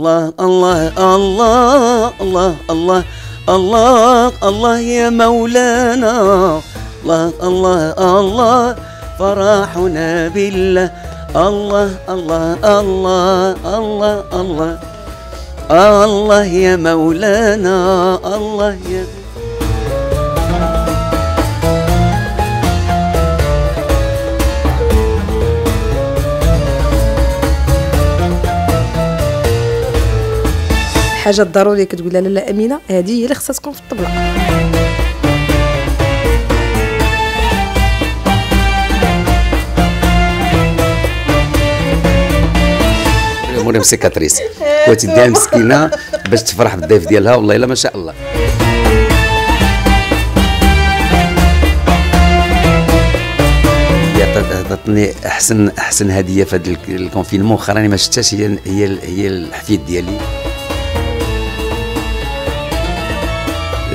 الله الله الله الله الله الله الله يا مولانا الله الله الله فرحنا بالله الله الله الله الله الله الله يا مولانا الله يا الحاجة الضرورية كتقول لا لا أمينة هذه هي اللي خصها تكون في الطبلة. مريم سيكاتريس كنت ديها مسكينة باش تفرح بالضيف ديالها والله إلا ما شاء الله. عطاتني احسن أحسن هدية في هذا ال confinement. راني ما شفتهاش هي هي هي الحفيد ديالي.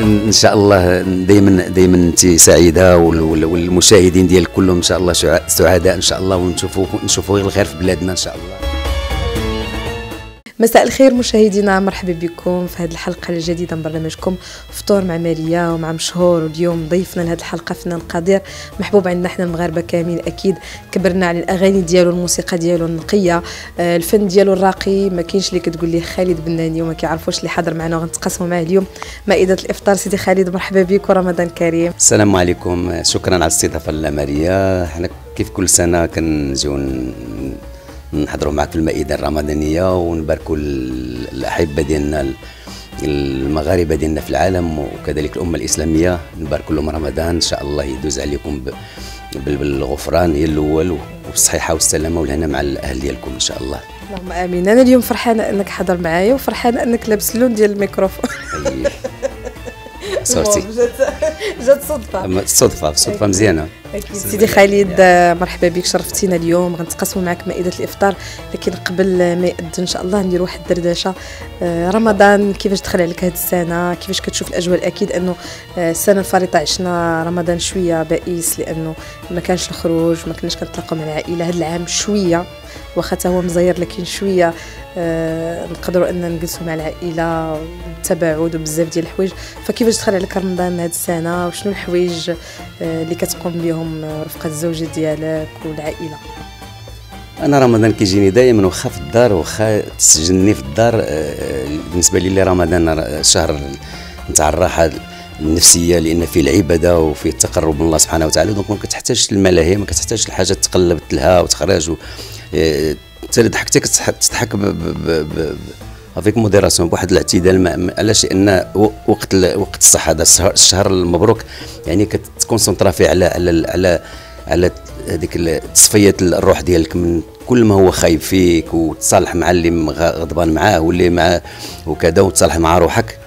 إن شاء الله دائما دائما أنت سعيدة وال- وال- والمشاهدين ديالك كلهم إن شاء الله سعداء إن شاء الله ونشوفوا نشوفوا الخير في بلادنا إن شاء الله. مساء الخير مشاهدينا مرحبا بكم في هذه الحلقة الجديدة من برنامجكم فطور مع ماريا ومع مشهور. واليوم ضيفنا لهذه الحلقة فنان قدير محبوب عندنا إحنا المغاربه كاملين أكيد. كبرنا على الأغاني ديالو الموسيقى ديالو النقية. آه، الفن ديالو الراقي ما كاينش اللي كتقول لي خالد بناني وما كيعرفوش اللي حاضر معنا وغنتقاسموا معاه اليوم. مائدة الإفطار سيدي خالد مرحبا بك ورمضان كريم. السلام عليكم. شكرا على الاستضافة لا ماريا حنا كيف كل سنة كنجيو نحضروا معك في المائدة الرمضانية ونباركوا ال- الأحبة ديالنا ال- المغاربة ديالنا في العالم وكذلك الأمة الإسلامية. نباركوا لهم رمضان. إن شاء الله يدوز عليكم بالغفران. هي الأول والصحه والسلامة والهنا مع الأهل ديالكم إن شاء الله. اللهم آمين. أنا اليوم فرحانة أنك حاضر معايا وفرحانة أنك لابس اللون ديال الميكروفون. أي- صورتي. جات صدفة. صدفة صدفة مزيانة. أكيد. سيدي خالد مرحبا بك شرفتينا اليوم. غنتقاسموا معك مائدة الإفطار لكن قبل ما يأذن إن شاء الله ندير واحد الدردشة. آه، رمضان كيفاش دخل عليك هذه السنة؟ كيفاش كتشوف الأجواء؟ أكيد أنه آه، السنة الفارطه عشنا رمضان شوية بائس لأنه ما كانش الخروج ما كناش كنتلاقاو مع العائلة. هذا العام شوية واخا تا هو مزير لكن شوية آه نقدروا أن نجلسوا مع العائلة والتباعد وبزاف ديال الحوايج. فكيفاش دخل عليك رمضان هذه السنة؟ وشنو الحوايج آه، اللي كتقوم بهم آه، رفقة الزوجة ديالك والعائلة. أنا رمضان كيجيني دائما واخا في الدار واخا تسجنني في الدار آه، بالنسبة لي رمضان ر- شهر نتاع الراحة النفسية لأن فيه العبادة وفيه التقرب من الله سبحانه وتعالى. دونك ما كتحتاجش الملاهي ما كتحتاجش الحاجة تقلب تلها وتخرج آه، ضحكتي كتضحك تضحك avec modération بواحد الاعتدال علاش؟ لأن وقت وقت الصح هذا الشهر, المبروك يعني كت concentra فيه على على على على هذيك تصفيه الروح ديالك من كل ما هو خايب فيك وتصالح مع اللي غضبان معاه واللي معاه وكذا وتصالح مع روحك.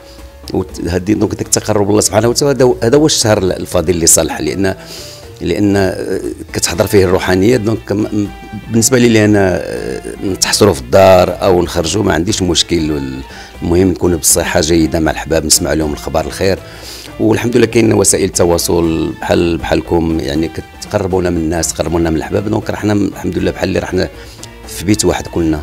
وهدي donc داك التقرب الله سبحانه وتعالى هذا هو- الشهر الفضيل اللي صالح لأن لأن آه، كتحضر فيه الروحانيات donc بالنسبة لي أنا آه، نتحصروا في الدار أو نخرجوا ما عنديش مشكل. المهم نكون بصحة جيدة مع الحباب نسمع لهم الخبر الخير. والحمد لله كاين وسائل التواصل بحال بحالكم. يعني كتقربونا من الناس تقربونا من الحباب دونك رحنا الحمد لله بحال اللي رحنا في بيت واحد كلنا.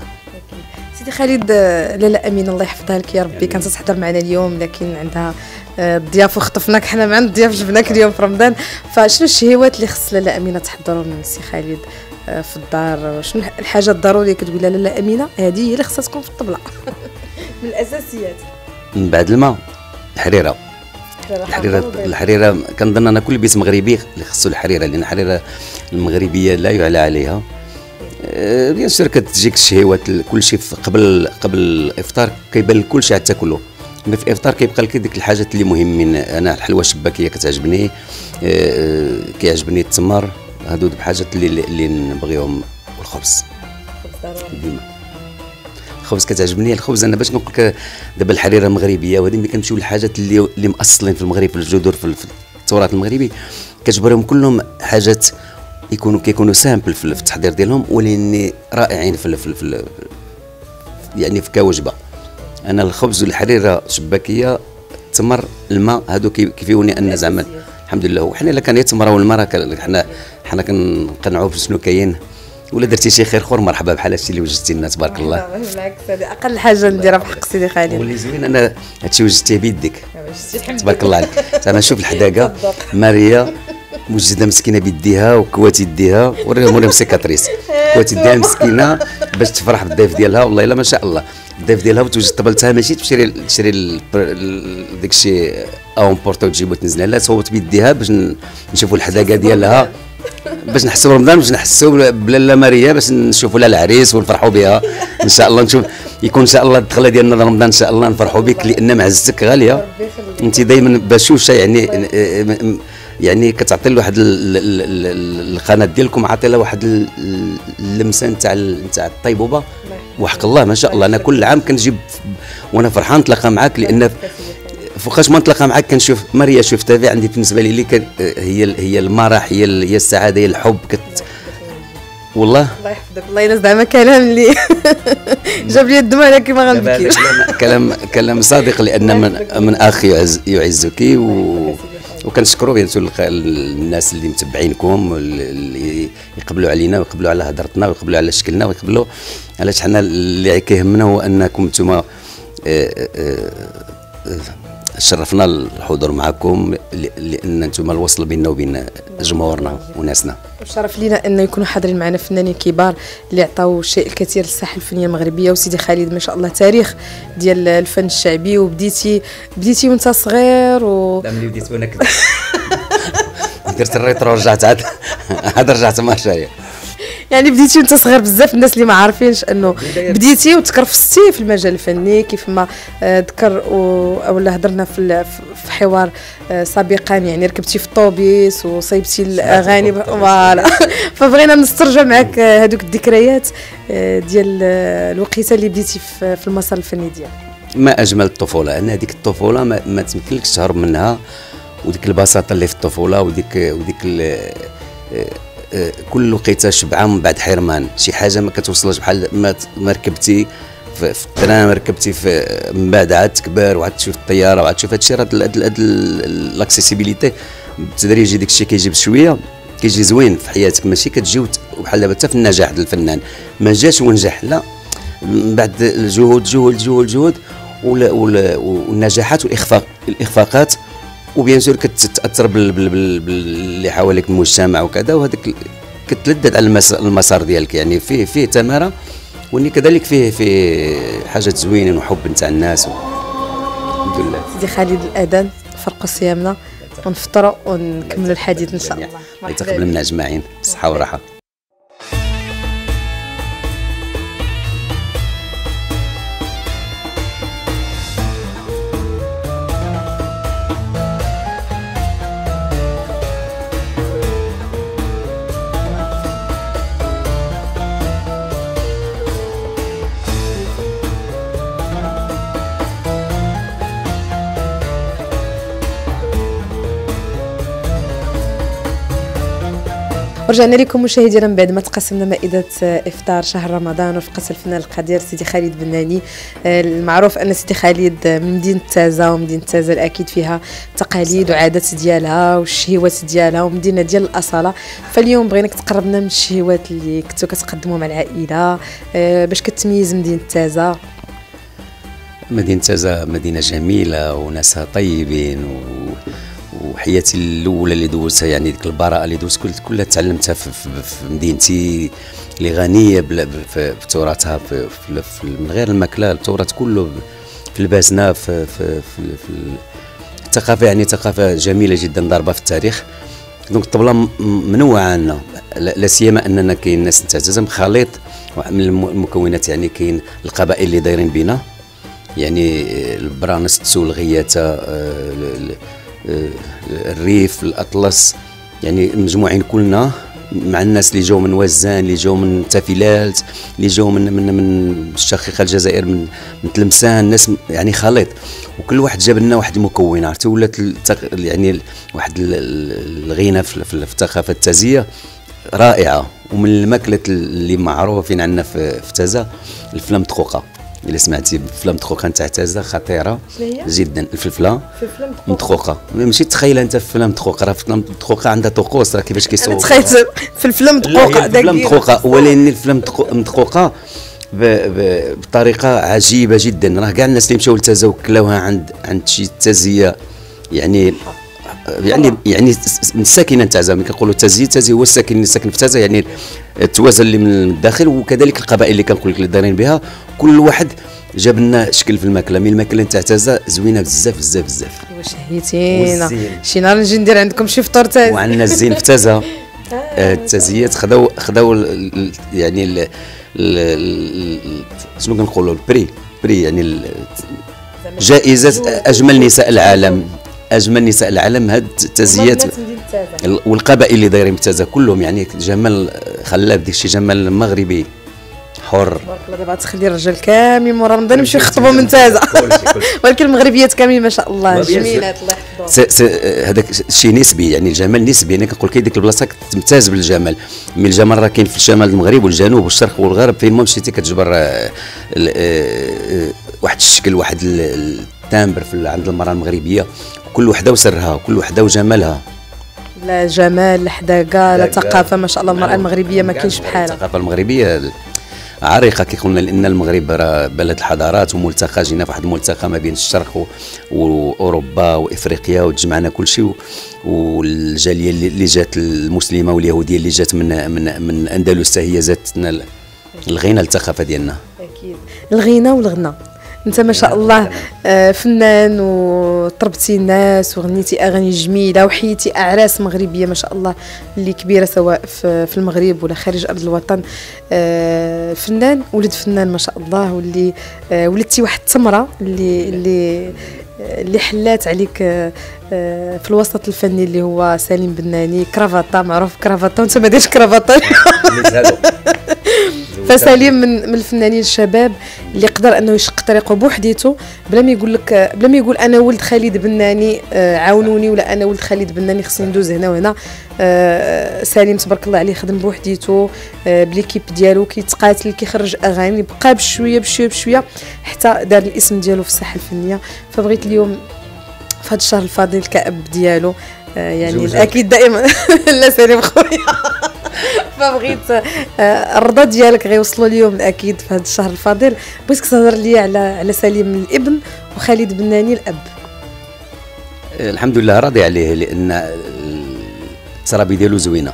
سيدي خالد آه، لالا أمين الله يحفظها لك يا ربي. كانت تحضر معنا اليوم لكن عندها آه، الضياف وخطفناك حنا مع الضياف جبناك اليوم في رمضان. فشنو الشهوات اللي خص لالا أمينة تحضروا من سي خالد آه، في الدار؟ شنو الحاجة الضرورية كتقول لها لالا أمينة؟ هذه هي اللي خصها تكون في الطبلة. من الأساسيات. من بعد الماء. الحريرة. الحريرة الحريره كنظن أنا كل بيت مغربي اللي خصو الحريرة لأن الحريرة المغربية لا يعلى عليها. آه، bien sûr كتجيك الشهوات كل شيء قبل قبل الإفطار كيبان كل شيء عاد تاكله في الافطار كيبقى لك ديك الحاجات اللي مهمين. أنا الحلوى الشباكيه كتعجبني آه، كيعجبني التمر. هادو بحاجات اللي اللي نبغيهم. والخبز. ديما. الخبز كتعجبني. الخبز أنا باش نقول لك دابا الحريرة المغربيه وهذه ملي كنمشيو للحاجات اللي اللي مأصلين في المغرب في الجذور في التراث المغربي كتجبرهم كلهم حاجات يكونوا كيكونوا سامبل في التحضير ديالهم ولكن رائعين في في ال- في ال- يعني في كوجبة. أنا الخبز والحريره الشباكيه التمر الماء هادو كي- كيكفيوني أن زعما الحمد لله. وحنا إلا كان التمر والماء حنا حنا كنقنعوا بشنو كاين ولا درتي شي خير خور مرحبا بحال هادشي اللي وجدتي لنا تبارك الله. بالعكس هذه أقل حاجة نديرها في حق سيدي خالد. واللي زوين أنا هادشي وجدتيه بيدك. تبارك الله عليك. أنا نشوف الحداقة. ماريا موجده مسكينة بيديها وكوات يديها وريهم وريهم cicatrices. كوات يديها مسكينة باش تفرح بالضيف ديالها والله إلا ما شاء الله. الضيف ديالها وتوجد طبلتها ماشي تشري تشري داك الشيء à emporter تجيبو تنزل لا تصوت بيديها باش نشوفوا الحداقه ديالها باش نحسوا رمضان باش نحسوا بلاله ماريا باش نشوفوا لها العريس ونفرحوا بها. إن شاء الله نشوف يكون إن شاء الله الدخلة ديالنا رمضان إن شاء الله نفرحوا بك لأن معزتك غالية. انت دايما بشوشه يعني يعني كتعطي لواحد القناة ديالكم عاطي لها واحد اللمسة نتاع نتاع الطيبوبه وحق الله ما شاء الله. أنا كل عام كنجيب وأنا فرحان نتلاقى معاك لأن فوقاش ما نتلاقى معاك كنشوف. ماريا شفتها في عندي بالنسبة لي هي هي المرح هي هي السعادة هي الحب. كت والله. الله يحفظك. الله ينزل زعما كلام اللي جاب لي الدموع كيما غنبكي. كلام كلام صادق لأن من من اخ يعز يعزك. و وكنشكروا بيان الناس اللي متبعينكم اللي يقبلوا علينا ويقبلوا على هضرتنا ويقبلوا على شكلنا ويقبلوا علاش حنا اللي كيهمنا هو أنكم أنتم آه، آه، آه، شرفنا الحضور معكم لأن أنتم الوصل بيننا وبين جمهورنا وناسنا. شرف لينا أن يكونوا حاضرين معنا فنانين كبار اللي عطاو الشيء الكثير للساحة الفنية المغربية. وسيدي خالد ما شاء الله تاريخ ديال الفن الشعبي. وبديتي بديتي وانت صغير و لا ملي بديت وأنا كنت درت ال retour رجعت عاد عاد رجعت ماشايه يعني بديتي وانت صغير بزاف الناس اللي ما عارفينش انه بديتي وتكرفستي في المجال الفني كيف ما آه، ذكر ولا هضرنا في في حوار آه، سابقا يعني ركبتي في الطوبيس وصيبتي الأغاني voilà. فبغينا نسترجع معك آه، هذوك الذكريات ديال الوقيته اللي بديتي في المسار الفني ديالك. ما أجمل الطفولة أنا هذيك الطفولة ما, ما تمكنلكش تهرب منها وديك البساطة اللي في الطفولة وديك وديك كل وقيته شبعة من بعد حرمان شي حاجة ما كتوصلش بحال ما ركبتي في, الترام ركبتي في من بعد عاد تكبر وعاد تشوف الطيارة وعاد تشوف هادشي. راه l'accessibilité بالتدريج داك الشيء كيجي بشويه كيجي زوين في حياتك. ماشي كتجي بحال دابا حتى في النجاح ديال الفنان. ما جاش ونجح لا. من بعد الجهود جهود جهود جهود والنجاحات والاخفاق الإخفاقات وبيان سور كتأثر باللي حواليك المجتمع وكذا وهذاك كتلذذ على المسار ديالك. يعني فيه فيه ثمره وإني كذلك فيه فيه حاجات زوينين وحب نتاع الناس الحمد لله. سيدي خالد الأذان فرقوا صيامنا. ونفطروا ونكملوا الحديث إن شاء الله. يتقبل منا أجمعين. صحة وراحة. ورجعنا لكم مشاهدينا من بعد ما تقسمنا مائدة إفطار شهر رمضان وفقة الفنان القدير سيدي خالد بناني. المعروف أن سيدي خالد من مدينة تازة ومدينة تازة أكيد فيها تقاليد وعادات ديالها والشهوات ديالها ومدينة ديال الأصالة. فاليوم بغيناك تقربنا من الشهوات اللي كنتو كتقدموا مع العائلة. آه، باش كتميز مدينة تازة؟ مدينة تازة مدينة جميلة وناسها طيبين و وحياتي الأولى اللي دوزتها يعني ديك البراءة اللي دوزت كلها تعلمتها في, في, في مدينتي اللي غنية بتراثها في, في, في من غير الماكلة التراث كله في البازنه في, في, في, في الثقافه يعني ثقافة جميلة جدا ضاربة في التاريخ. donc الطبلة منوعة عندنا لا سيما أننا كاين ناس تلتزم خليط من المكونات يعني كاين القبائل اللي دايرين بينا. يعني البرانس تسو الغياته آه، آه، الريف الأطلس يعني مجموعين كلنا مع الناس اللي جاوا من وزان اللي جاوا من تافيلات اللي جاوا من من من الشقيقة الجزائر من من تلمسان الناس يعني خليط. وكل واحد جاب لنا واحد المكون عرفتي؟ ولات يعني واحد الغنى في الثقافة التازية رائعة. ومن الماكلة اللي معروفين عندنا في تازا الفلام دقوقة. إلا سمعتي فلفله مدخوقه نتاع تازة خطيرة؟ جدا الفلفلة. فلفله مدخوقه ماشي تخيل أنت فلفله مدخوقه راه فلفله مدخوقه عندها طقوس راه كيفاش أنا كيصوبوا تخيلت فلفله مدقوقه الفلفله مدقوقه ولكن الفلفله مدقو- مدقوقه بطريقة عجيبة جدا. راه كاع الناس اللي مشاو لتازا وكلاوها عند عند شي تازية يعني يعني يعني الساكنة نتاع زعما كنقولوا تازيه تازيه هو الساكن اللي ساكن في تازا يعني التوازن اللي من الداخل وكذلك القبائل اللي كنقول لك اللي دايرين بها. كل واحد جاب لنا شكل في الماكلة. من الماكلة نتاع تازا زوينة بزاف بزاف بزاف. واش هيتينا والزين. شي نهار نجي ندير عندكم شي فطور تاع وعندنا الزين في تازا آه، التازيات خداو خداو يعني ال ال ال شنو كنقولوا؟ البري. بري يعني جائزة أجمل نساء العالم. أجمل نساء العالم. هاد التازيات ال- والقبائل اللي دايرين بتازا كلهم يعني جمال خلاب ديك الشيء جمال مغربي حر. تبارك الله دابا تخلي الرجال كاملين مورا رمضان يمشيو يخطبوا من تازا ولكن المغربيات كاملين ما شاء الله. جميلات الله يحفظهم. هذاك شيء نسبي يعني الجمال نسبي. يعني كنقول لك ديك البلاصة تمتاز بالجمال. من الجمال راه كاين في الشمال المغرب والجنوب والشرق والغرب. فين ما مشيتي كتجبر آه، آه، آه، واحد الشكل واحد ال- التامبر عند المرأة المغربية. كل وحدة وسرها كل وحدة وجمالها. لا جمال لا حداقه لا. ثقافة ما شاء الله المرأة المغربية ما كاينش بحالها. الثقافة المغربية عريقة. كي قلنا لأن المغرب راه بلد الحضارات وملتقى جينا في واحد الملتقى ما بين الشرق وأوروبا وإفريقيا وتجمعنا كل شيء. والجالية اللي جات المسلمة واليهودية اللي جات من من من أندلس هي زاتنا ال- الغنى الثقافة ديالنا. أكيد. الغنى والغنى. انت ما شاء الله آه، فنان وطربتي الناس وغنيتي أغاني جميلة وحييتي أعراس مغربية ما شاء الله اللي كبيرة سواء في المغرب ولا خارج أرض الوطن. آه، فنان ولد فنان ما شاء الله واللي آه، ولدتي واحد التمرة اللي اللي اللي حلات عليك في الوسط الفني اللي هو سليم بناني كرافاطه معروف كرافاطه وانت ما ديرش كرافاطه فسليم من من الفنانين الشباب اللي قدر أنه يشق طريقه بوحديته. بلا ما يقول لك بلا ما يقول أنا ولد خالد بناني آه، عاونوني ولا أنا ولد خالد بناني خصني ندوز هنا وهنا. آه، سليم تبارك الله عليه خدم بوحديته آه، بليكيب ديالو كيتقاتل كيخرج أغاني بقى بشويه بشويه بشوية حتى دار الاسم ديالو في الساحة الفنية. فبغيت اليوم في هذا الشهر الفاضل كأب ديالو يعني. أكيد دائما. لا سليم خويا. فبغيت آه، الرضا ديالك غيوصلوا اليوم أكيد في هذا الشهر الفاضل. بغيتك تهضر لي على على سليم الإبن وخالد بناني الأب. الحمد لله راضي عليه لأن الترابي ديالو زوينة.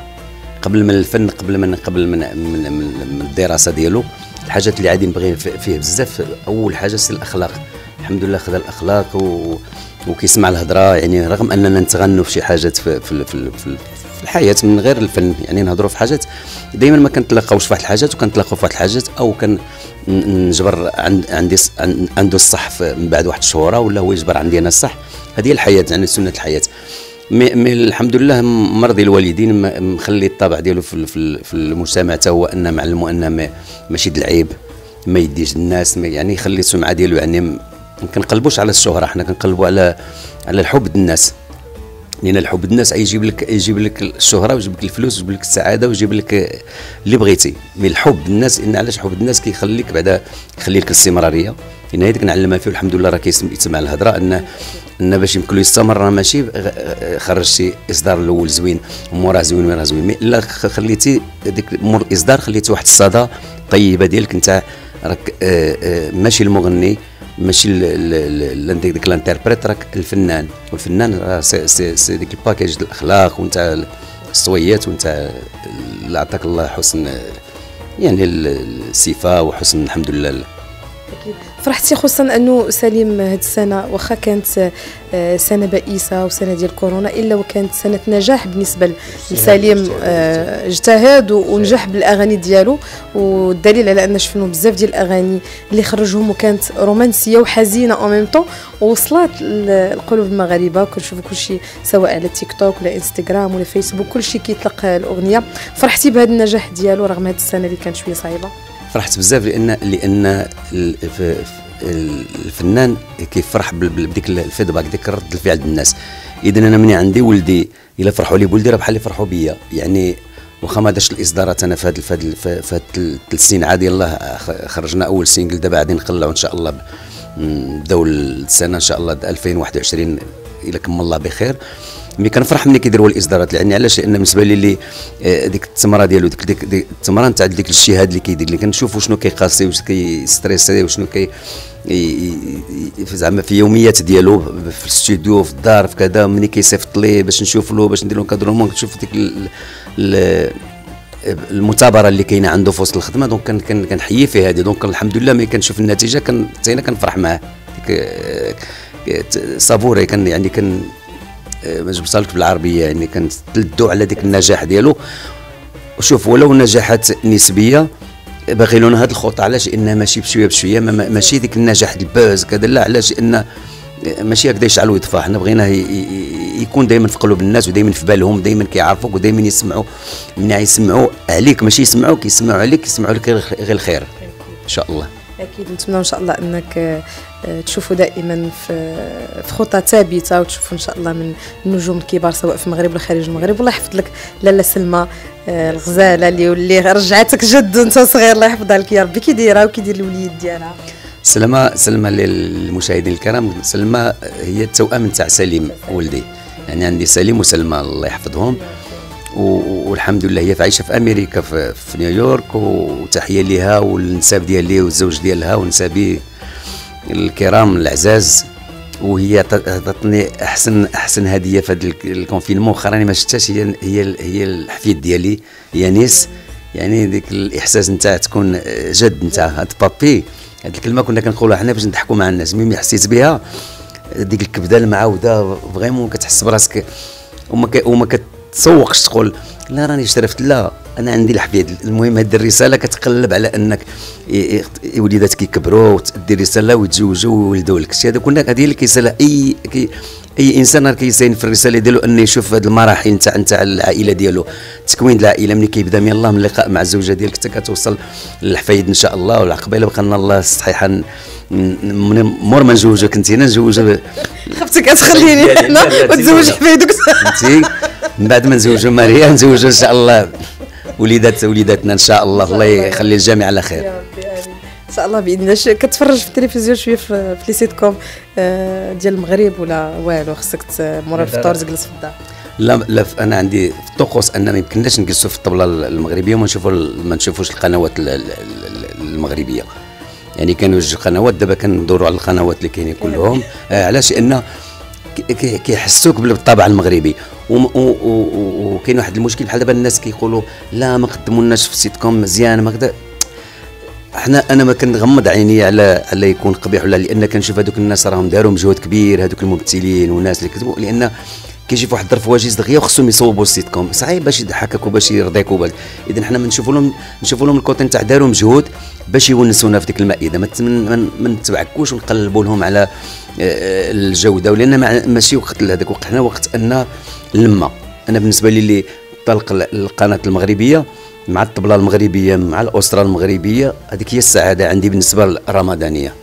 قبل من الفن قبل من قبل من من, من, الدراسة ديالو الحاجات اللي عادي نبغي في- فيه بزاف أول حاجة سي الأخلاق. الحمد لله خذا الأخلاق و وكيسمع الهضرة يعني رغم أننا نتغنوا في شي حاجات في في, في, في, في الحياة من غير الفن يعني نهضروا في حاجات دائما ما كنتلاقاوش في واحد الحاجات وكنتلاقاو في واحد الحاجات أو كان نجبر عند عندي عنده الصح من بعد واحد الشهورة ولا هو يجبر عندي أنا الصح. هذه الحياة يعني سنة الحياة. مي مي الحمد لله مرضي الوالدين مخلي الطابع ديالو في في في المجتمع حتى هو ان معلمو ان ما ماشي العيب ما يديش الناس ما يعني يخلي السمعة ديالو يعني ما كنقلبوش على الشهرة حنا كنقلبوا على على الحب الناس لأن الحب الناس يجيب لك يجيب لك الشهرة ويجيب لك الفلوس ويجيب لك السعادة ويجيب لك اللي بغيتي. mais الحب الناس إن علاش حب الناس كيخليك بعدا يخلي لك الاستمراريه لأن هذيك كنعلمها فيه والحمد لله راه يسمع الهضره ان إن باش يمكن له يستمر ماشي غ- خرج شي إصدار الأول زوين وموراه زوين وين راه زوين. mais الا خليتي ديك مور الاصدار خليتي واحد الصدى طيبة ديالك أنت راك آه، آه، ماشي المغني. ماشي ديك ال interprète راك الفنان والفنان سي, ديك ال package الأخلاق وانت الصويات وانت اللي عطاك الله حسن يعني ال- الصفة وحسن الحمد لله. فرحتي خصوصا أنه سليم هاد السنة واخا كانت آه، سنة بائسة وسنة ديال كورونا إلا وكانت سنة نجاح بالنسبة لسليم آه، اجتهد ونجح بالأغاني ديالو. والدليل على أن شفنا بزاف ديال الأغاني اللي خرجهم وكانت رومانسية وحزينة أو ميم طون ووصلت لقلوب المغاربة. كنشوفوا كلشي سواء على تيك توك ولا انستغرام ولا فيسبوك كلشي كيطلق الأغنية. فرحتي بهذا النجاح ديالو رغم هذه السنة اللي كانت شوية صعيبة. فرحت بزاف لأن لأن الفنان كيفرح بديك ال feedback ديك رد الفعل الناس. اذا أنا مني عندي ولدي إلا فرحوا لي بولدي راه بحال اللي فرحوا بيا. يعني واخا ما داش الاصدارات أنا في هذا في هاد الثلاث سنين عاد يالله خرجنا أول single دابا غادي نقلعوا إن شاء الله نبداو السنة إن شاء الله 2021 إلى كمل الله بخير. mais كنفرح ملي كيديروا الإصدارات يعني علاش؟ لأن بالنسبة لي اللي آه، ديك التمرة ديالو ديك ديك التمرة نتاع ديك الاجتهاد اللي كيدير اللي كنشوفوا شنو كيقاسي واش كيستريسي وشنو كي زعما في يوميات ديالو في الاستوديو في الدار في كذا ملي كيصيفط لي باش نشوف له باش ندير له encadrement كتشوف ديك المثابرة اللي كاينة عنده في وسط الخدمة donc كنحيي فيه هذه donc الحمد لله ملي كنشوف النتيجة أنا كنفرح معاه. savourer كان يعني كان ما جبتها لك بالعربية يعني كنتلذذوا على ديك النجاح ديالو. وشوف ولو نجاحات نسبية باغي لهم هذه الخطه علاش؟ انها ماشي بشوية بشوية ماشي ديك النجاح ال buzz كذا لا علاش؟ ان ماشي هكذا يشعل ويطفى حنا بغيناه يكون دائما في قلوب الناس ودائما في بالهم دائما كيعرفوك ودائما يسمعوا. من يسمعوا؟ عليك ماشي يسمعوك يسمعوا عليك يسمعوا لك غير الخير. إن شاء الله. أكيد نتمنى إن شاء الله إنك آه، تشوفوا دائما في في ثابتة وتشوفوا إن شاء الله من النجوم الكبار سواء في المغرب ولا خارج المغرب. والله يحفظ لك لاله سلمى آه، الغزالة اللي اللي رجعتك جد انت صغير. الله يحفظها لك يا ربي. كي دايرة وكي الوليد ديالها؟ سلمى سلمى للمشاهدين الكرام. سلمى هي التوأم تاع سليم ولدي. يعني عندي سليم وسلمى الله يحفظهم. والحمد لله هي عايشه في أمريكا في, في نيويورك وتحية ليها والنساب ديالي والزوج ديالها ونسابي الكرام العزاز. وهي عطاتني احسن أحسن هدية في هذا الكونفينمون. راني ما شفتهاش هي هي هي الحفيد ديالي يانيس. يعني ديك الإحساس نتاع تكون جد نتاع هاد بابي هذه الكلمة كنا كنقولوها حنا باش نضحكوا مع الناس. ملي حسيت بها ديك الكبدة المعاودة vraiment كتحس براسك. وما وما كتسوقش تقول لا راني شرفت. لا أنا عندي الحفيد. المهم هذه الرسالة كتقلب على أنك وليداتك يكبروا وتدي رساله ويتزوجوا ويولدوا لك الشيء هذا كنا هذه اللي كيسال أي كي أي إنسان كيساين في الرسالة ديالو انه يشوف هذه المراحل نتاع نتاع العائلة ديالو. تكوين العائلة ملي كيبدا من الله من اللقاء مع الزوجة ديالك حتى كتوصل للحفايد إن شاء الله. والعقبه بقى لنا الله الصحيحه مور ما نزوجك. أنت نزوج خفتك تخليني هنا وتزوج حفايدك أنت من بعد ما نزوجوا ماريا نزوجوا إن شاء الله وليدات وليداتنا إن شاء الله. الله يخلي الجميع على خير. إن شاء الله بإذن الله. كتفرج في التلفزيون شوية في les sitcoms آه، ديال المغرب ولا والو؟ خصك مورا الفطور تجلس في الدار. لا لا أنا عندي الطقوس أن ما يمكنناش نجلسوا في الطبلة المغربية وما نشوفوا ما نشوفوش القنوات المغربية. يعني كانوا جوج قنوات دابا كندوروا على القنوات اللي كاينين كلهم. آه علاش؟ لأن كيحسوك بالطابع المغربي. وكاين واحد المشكل بحال دابا الناس كيقولوا لا ما قدموناش في سيت كوم مزيان ما كذا إحنا أنا ما كنغمض عيني على على يكون قبيح ولا لأن كنشوف هذوك الناس راهم داروا مجهود كبير هذوك الممثلين والناس اللي كتبوا لأن كيجي في واحد الظرف وجيز دغيا وخصهم يصوبوا السيت كوم صعيب باش يضحكك وباش يرضيك وباش. إذا حنا نشوفوا لهم نشوفوا لهم الكوتي نتاع داروا مجهود باش يونسونا في ديك المائده ما نتبعكوش ونقلبوا لهم على آه، الجودة. ولأن ماشي وقت هذاك وقت حنا وقت أن لما. أنا بالنسبة لي اللي طلق القناة المغربية مع الطبلة المغربية مع الأسرة المغربية هذيك هي السعادة عندي بالنسبة الرمضانيه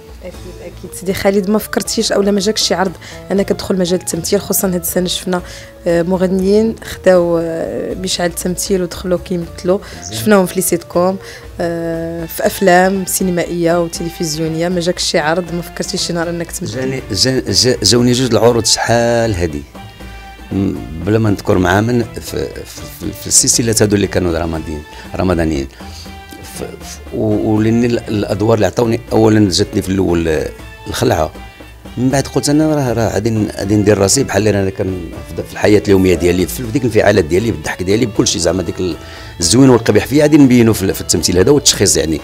أكيد سيدي خالد ما فكرتيش أو ما جاكش شي عرض؟ انك تدخل مجال التمثيل خصوصا هذه السنة شفنا آه، مغنيين خداو آه، بشعل التمثيل ودخلوا كيمثلوا. شفناهم في les sitcoms آه، في أفلام سينمائية وتلفزيونية ما جاكش شي عرض ما فكرتيش شي نهار إنك تمثل. جاني جاوني جوج العروض شحال هذه بلا ما نذكر مع من في, في, في السلسلات هذو اللي كانوا رمضانيين. رمضانيين ولاني الأدوار اللي عطاوني اولا جاتني في الأول الخلعه من بعد قلت أنا راه راه غادي غادي ندير راسي بحال أنا كان في الحياة اليومية ديالي في ديك الانفعالات ديالي بالضحك ديالي بكل شيء زعما ديك الزوين والقبيح فيا غادي نبينو في التمثيل. هذا والتشخيص يعني.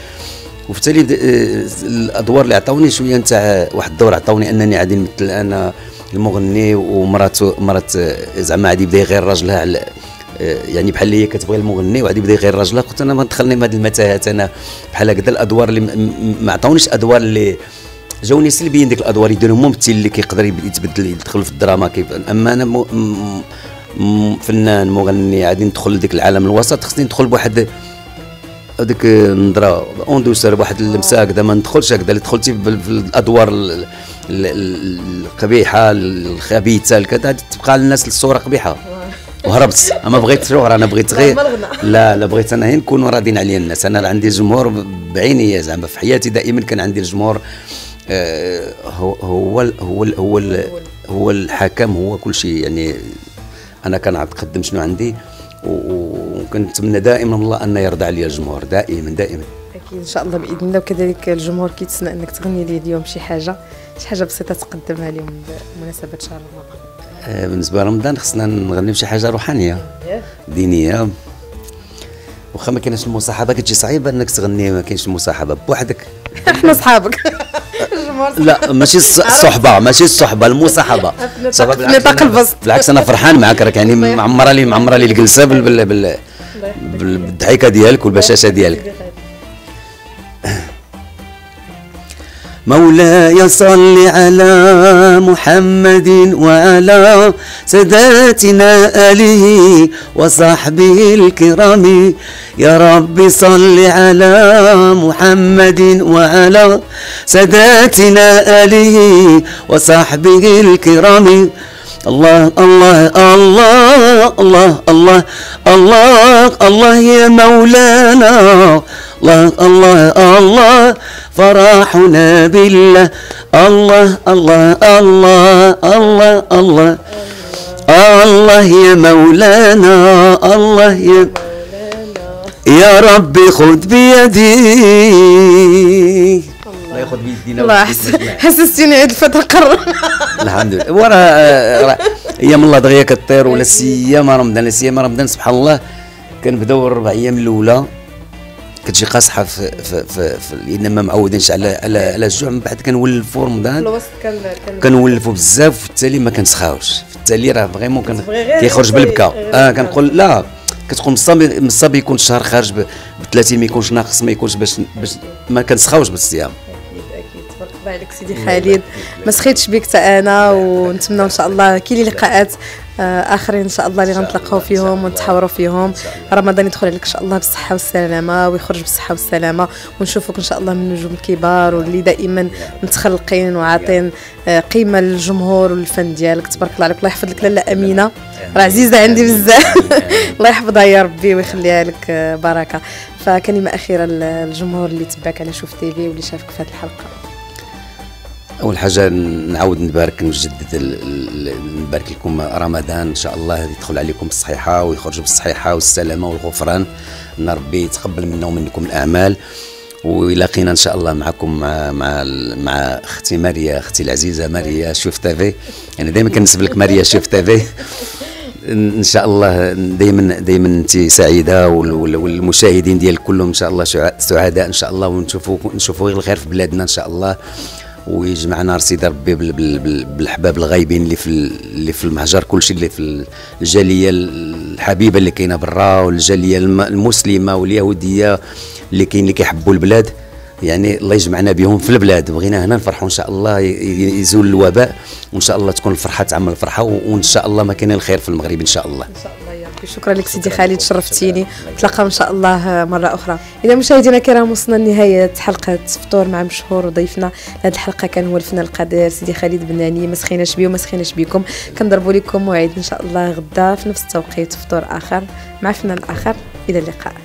وبالتالي آه، الأدوار اللي عطاوني شوية نتاع واحد الدور عطاوني أنني غادي نمثل أنا المغني ومرات مرات آه، زعما غادي يبدا يغير راجلها على آه، يعني بحال هي كتبغي المغني وغادي يبدا يغير راجلها. قلت أنا ما دخلني بهذه المتاهات أنا بحال هكذا. الأدوار اللي ما عطاونيش أدوار اللي جاوني سلبيين ديك الأدوار يديرهم ممثل اللي كيقدر يتبدل يدخل في الدراما كيف أما أنا م... م... فنان مغني غادي ندخل لديك العالم الوسط خصني ندخل بواحد هذيك النظره اون بواحد اللمسة هكذا ما ندخلش هكذا اللي دخلتي في الأدوار القبيحة الخبيثة كذا تبقى للناس الصورة قبيحة. وهربت. أما بغيت شهره أنا بغيت غير. لا لا بغيت أنا نكونوا راضين عليا الناس. أنا عندي جمهور بعيني زعما في حياتي دائما كان عندي الجمهور هو هو هو هو, هو الحكم هو كل شيء. يعني أنا كنقدم شنو عندي وكنتمنى دائما الله أن يرضى عليا الجمهور دائما دائما. أكيد إن شاء الله بإذن الله وكذلك الجمهور كيتسنى أنك تغني لي اليوم شي حاجة شي حاجة بسيطة تقدمها لهم بمناسبة شهر رمضان. آه بالنسبة لرمضان خصنا نغني بشي حاجة روحانية دينية. واخا ما كاينش المصاحبة كتجي صعيبة أنك تغني ما كاينش المصاحبة بوحدك. إحنا صحابك لا ماشي الصحبة ماشي الصحبة المصاحبة. في نطاق البسط. بالعكس أنا فرحان معك راك يعني معمرة لي معمرة لي الجلسة بالضحكة ديالك والبشاشة ديالك. مولاي صل على محمد وعلى ساداتنا آله وصحبه الكرام. يا رب صل على محمد وعلى ساداتنا آله وصحبه الكرام. الله الله الله الله الله الله الله يا مولانا. الله الله الله فرحنا بالله. الله الله الله الله الله. الله يا مولانا الله يا يا ربي خذ بيدي. الله ياخذ بيدينا الله حسستيني عيد الفطر قرب الحمد لله. ورا أيام الله دغيا كطير ولا سيما رمضان سيما رمضان سبحان الله. كنبداو الربع أيام الأولى. كتجي قاصحة في في في, في لأن ما معودينش على على على الجوع. من بعد كنولفوا رمضان الوسط كان كنولفوا بزاف في التالي ما كنسخاوش. في التالي راه فريمون كان كيخرج بالبكا. آه كنقول لا كتقول مصاب مصاب يكون الشهر خارج ب 30 ما يكونش ناقص ما يكونش باش باش ما كنسخاوش بالصيام. الله عليك سيدي خالد ما سخيتش بك حتى أنا ونتمنى إن شاء الله كاين لقاءات آه، آخرين إن شاء الله اللي غنتلاقاو فيهم ونتحاوروا فيهم. رمضان يدخل عليك إن شاء الله بالصحة والسلامة ويخرج بالصحة والسلامة. ونشوفك إن شاء الله من النجوم الكبار واللي دائما متخلقين وعاطين آه، قيمة للجمهور والفن ديالك. تبارك الله عليك. الله يحفظ لك لاله أمينة. راه عزيزة عندي بزاف. الله يحفظها يا ربي ويخليها لك آه، بركة. فكلمة أخيرة للجمهور اللي تبعك على شوف تيفي واللي شافك في هذه الحلقة. أول حاجة نعاود نبارك نجدد نبارك لكم رمضان. إن شاء الله يدخل عليكم بالصحيحة ويخرج بالصحيحة والسلامة والغفران. إن ربي يتقبل منا ومنكم الأعمال. ويلاقينا إن شاء الله معكم مع مع مع أختي ماريا أختي العزيزة ماريا شوف تافي. يعني دائما كنسب لك ماريا شوف تافي. إن شاء الله دائما دائما أنت سعيدة والمشاهدين ديالك كلهم إن شاء الله سعداء إن شاء الله. ونشوفوا نشوفوا الخير في بلادنا إن شاء الله. ويجمعنا رصيد ربي بالأحباب الغايبين اللي في اللي في المهجر كل شيء اللي في الجالية الحبيبة اللي كاينة برا والجالية المسلمة واليهودية اللي كاين اللي كيحبوا البلاد. يعني الله يجمعنا بهم في البلاد. بغينا هنا نفرحوا. إن شاء الله يزول الوباء. وإن شاء الله تكون الفرحة تعمل الفرحة. وإن شاء الله ما كاين الخير في المغرب إن شاء الله. إن شاء الله. شكرا لك سيدي خالد شرفتيني. نتلاقاو إن شاء الله مرة أخرى. إذا مشاهدينا الكرام وصلنا لنهاية حلقة فطور مع مشهور وضيفنا هذه الحلقة كان هو الفنان القدير سيدي خالد بناني. ما سخيناش بيه وما سخيناش بكم. كنضربوا لكم موعد إن شاء الله غدا في نفس التوقيت فطور آخر مع فنان آخر. إلى اللقاء.